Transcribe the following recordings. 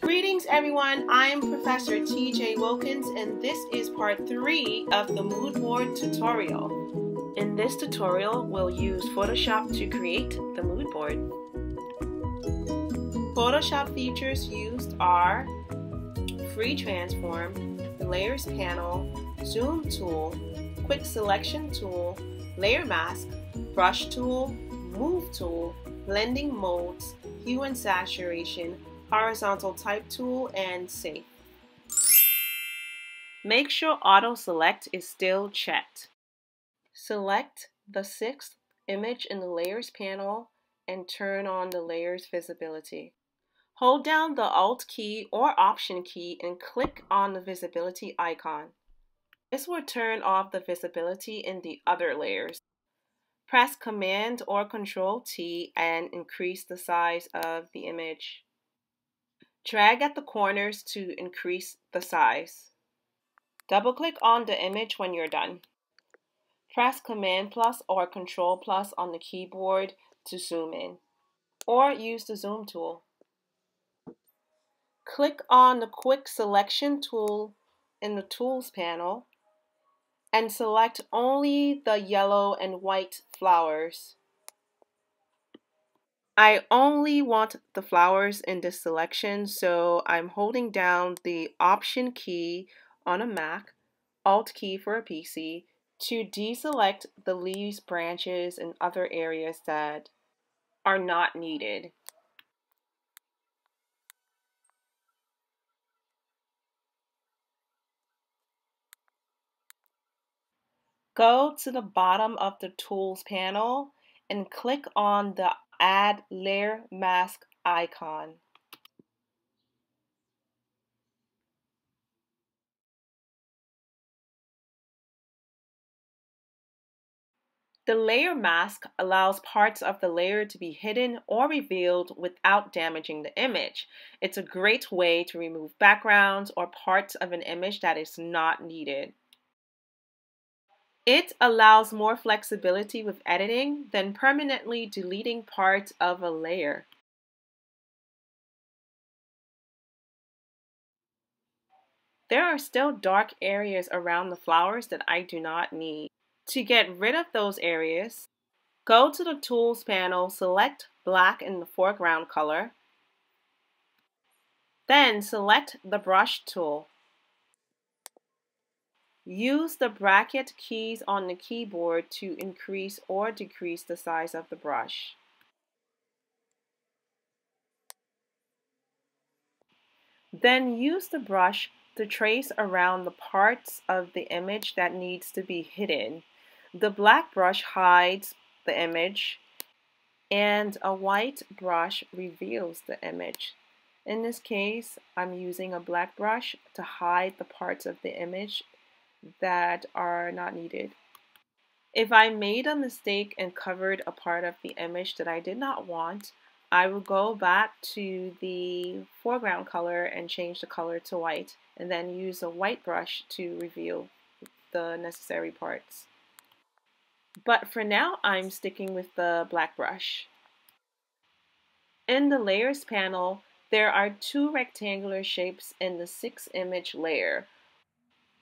Greetings everyone, I'm Professor TJ Wilkins and this is part 3 of the mood board tutorial. In this tutorial, we'll use Photoshop to create the mood board. Photoshop features used are Free Transform, the Layers panel, Zoom tool, Quick Selection tool, Layer Mask, Brush tool, Move tool, Blending modes, Hue and Saturation, horizontal type tool, and save. Make sure auto select is still checked. Select the sixth image in the layers panel and turn on the layers visibility. Hold down the Alt key or Option key and click on the visibility icon. This will turn off the visibility in the other layers. Press Command or Control T and increase the size of the image. Drag at the corners to increase the size. Double click on the image when you're done. Press Command plus or Control plus on the keyboard to zoom in, or use the zoom tool. Click on the Quick Selection tool in the Tools panel and select only the yellow and white flowers. I only want the flowers in this selection, so I'm holding down the Option key on a Mac, Alt key for a PC, to deselect the leaves, branches, and other areas that are not needed. Go to the bottom of the Tools panel and click on the Add Layer Mask icon. The layer mask allows parts of the layer to be hidden or revealed without damaging the image. It's a great way to remove backgrounds or parts of an image that is not needed. It allows more flexibility with editing than permanently deleting parts of a layer. There are still dark areas around the flowers that I do not need. To get rid of those areas, go to the Tools panel, select black in the foreground color, then select the Brush tool. Use the bracket keys on the keyboard to increase or decrease the size of the brush. Then use the brush to trace around the parts of the image that needs to be hidden. The black brush hides the image and a white brush reveals the image. In this case, I'm using a black brush to hide the parts of the image that are not needed. If I made a mistake and covered a part of the image that I did not want, I will go back to the foreground color and change the color to white and then use a white brush to reveal the necessary parts. But for now, I'm sticking with the black brush. In the Layers panel, there are two rectangular shapes in the 6 image layer,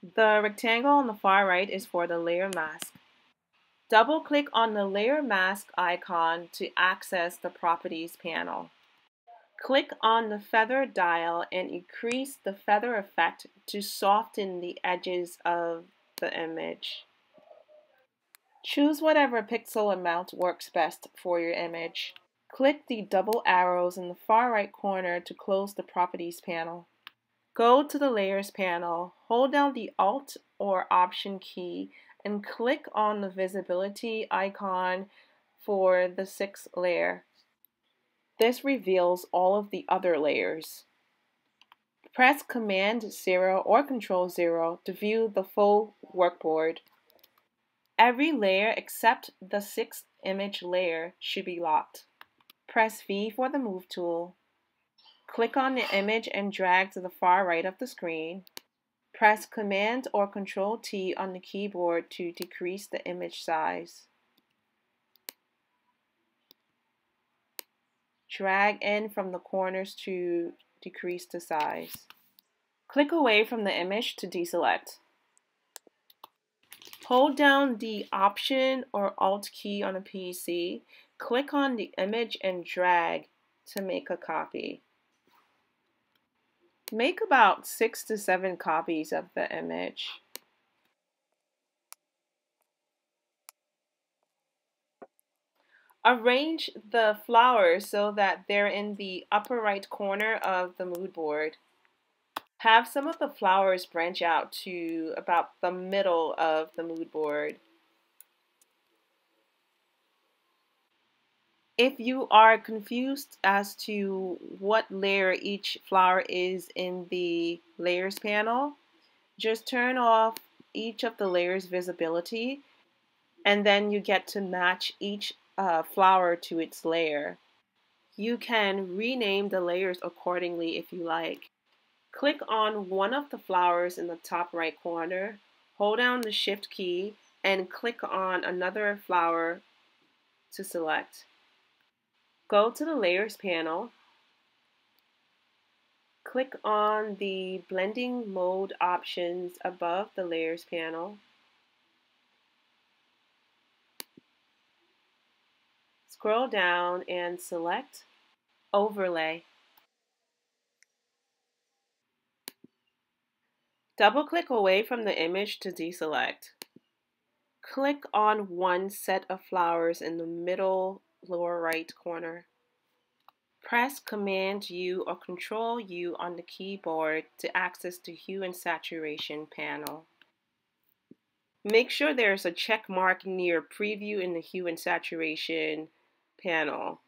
the rectangle on the far right is for the layer mask. Double click on the layer mask icon to access the properties panel. Click on the feather dial and increase the feather effect to soften the edges of the image. Choose whatever pixel amount works best for your image. Click the double arrows in the far right corner to close the properties panel. Go to the Layers panel, hold down the Alt or Option key, and click on the visibility icon for the sixth layer. This reveals all of the other layers. Press Command 0 or Control 0 to view the full workboard. Every layer except the sixth image layer should be locked. Press V for the Move tool Click on the image and drag to the far right of the screen. Press Command or Control T on the keyboard to decrease the image size. Drag in from the corners to decrease the size. Click away from the image to deselect. Hold down the Option or Alt key on a PC, click on the image and drag to make a copy. Make about six to seven copies of the image. Arrange the flowers so that they're in the upper right corner of the mood board. Have some of the flowers branch out to about the middle of the mood board. If you are confused as to what layer each flower is in the layers panel, just turn off each of the layers visibility and then you get to match each uh, flower to its layer. You can rename the layers accordingly if you like. Click on one of the flowers in the top right corner, hold down the shift key, and click on another flower to select. Go to the Layers panel, click on the blending mode options above the Layers panel. Scroll down and select Overlay. Double-click away from the image to deselect. Click on one set of flowers in the middle lower right corner. Press Command U or Control U on the keyboard to access the Hue and Saturation panel. Make sure there's a check mark near Preview in the Hue and Saturation panel.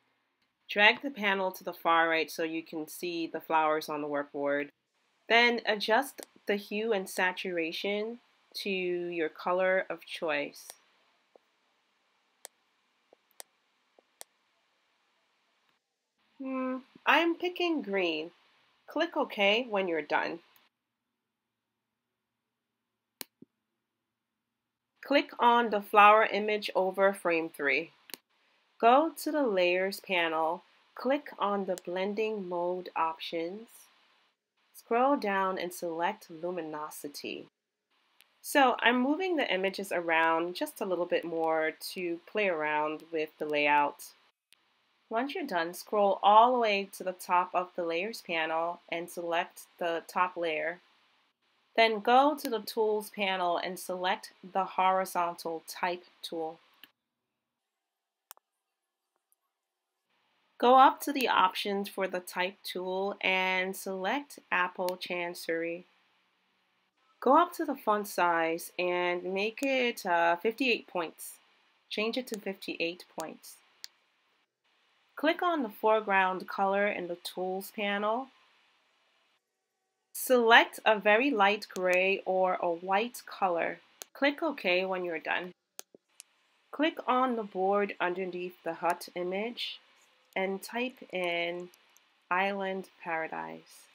Drag the panel to the far right so you can see the flowers on the workboard. Then adjust the hue and saturation to your color of choice. Hmm, I'm picking green. Click OK when you're done. Click on the flower image over frame 3. Go to the Layers panel, click on the Blending Mode options, scroll down and select Luminosity. So I'm moving the images around just a little bit more to play around with the layout. Once you're done, scroll all the way to the top of the Layers panel and select the top layer. Then go to the Tools panel and select the Horizontal Type tool. Go up to the options for the Type tool and select Apple Chancery. Go up to the font size and make it uh, 58 points. Change it to 58 points. Click on the foreground color in the Tools panel. Select a very light gray or a white color. Click OK when you're done. Click on the board underneath the hut image and type in Island Paradise.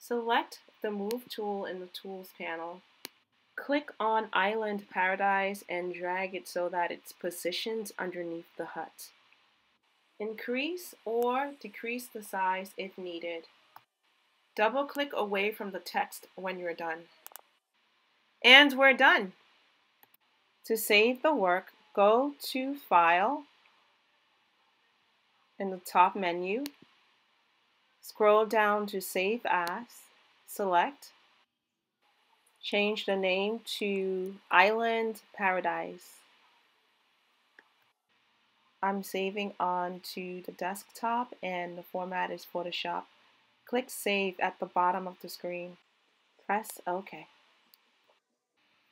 Select the Move tool in the Tools panel. Click on Island Paradise and drag it so that it's positioned underneath the hut. Increase or decrease the size if needed. Double click away from the text when you're done. And we're done. To save the work, go to File in the top menu, scroll down to Save As, select, change the name to Island Paradise. I'm saving on to the desktop and the format is Photoshop. Click Save at the bottom of the screen. Press OK.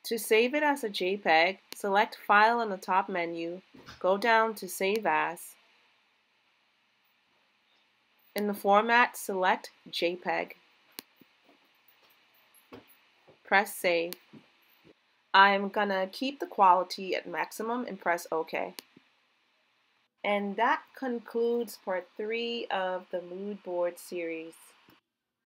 To save it as a JPEG, select File in the top menu, go down to Save As. In the format, select JPEG. Press Save. I'm gonna keep the quality at maximum and press OK. And that concludes part three of the mood board series.